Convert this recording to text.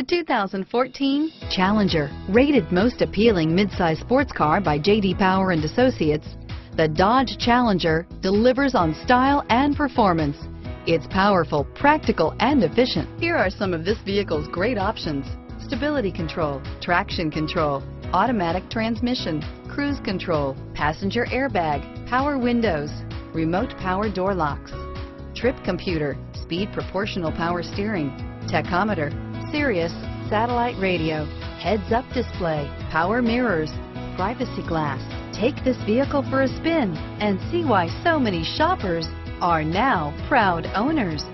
The 2014 Challenger, rated most appealing midsize sports car by J.D. Power and Associates, the Dodge Challenger delivers on style and performance. It's powerful, practical, and efficient. Here are some of this vehicle's great options. Stability control, traction control, automatic transmission, cruise control, passenger airbag, power windows, remote power door locks, trip computer, speed proportional power steering, tachometer, Sirius, satellite radio, heads-up display, power mirrors, privacy glass. Take this vehicle for a spin and see why so many shoppers are now proud owners.